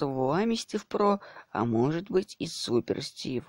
с вами Стив Про, а может быть и Супер Стив.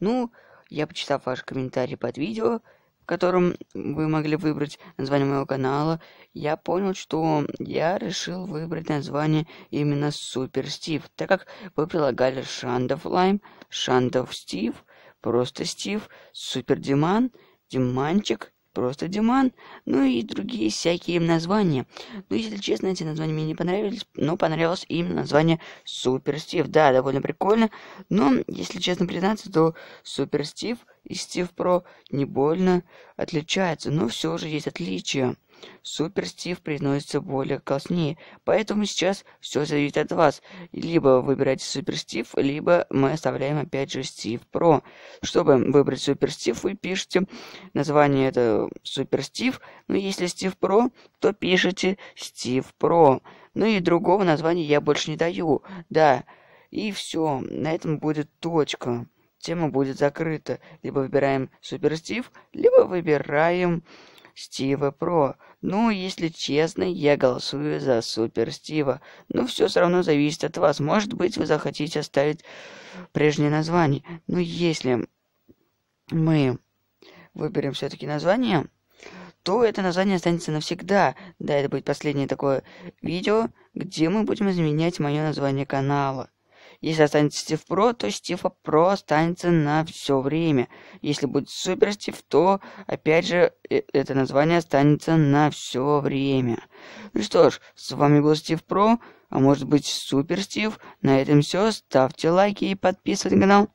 Ну, я почитав ваш комментарий под видео, в котором вы могли выбрать название моего канала, я понял, что я решил выбрать название именно Супер Стив, так как вы прилагали Шандов Лайм, Шандов Стив, просто Стив, Супер Диман, Диманчик, просто Диман, ну и другие всякие названия. Ну, если честно, эти названия мне не понравились, но понравилось именно название Супер Стив. Да, довольно прикольно, но, если честно признаться, то Супер Стив и Стив Про не больно отличаются, но все же есть отличия. Супер Стив произносится более класснее, поэтому сейчас все зависит от вас. Либо выбирайте Супер Стив, либо мы оставляем опять же Стив Про. Чтобы выбрать Супер Стив, вы пишете название это Супер Стив, но если Стив Про, то пишите Стив Про. Ну и другого названия я больше не даю. Да, и все, на этом будет точка. Тема будет закрыта. Либо выбираем Супер Стив, либо выбираем Стива Про. Ну, если честно, я голосую за Супер Стива. Но все все равно зависит от вас. Может быть, вы захотите оставить прежнее название. Но если мы выберем все-таки название, то это название останется навсегда. Да, это будет последнее такое видео, где мы будем изменять мое название канала. Если останется Стив Про, то Стив Про останется на все время. Если будет Супер Стив, то, опять же, э, это название останется на все время. Ну что ж, с вами был Стив Про, а может быть Супер Стив. На этом все. Ставьте лайки и подписывайтесь на канал.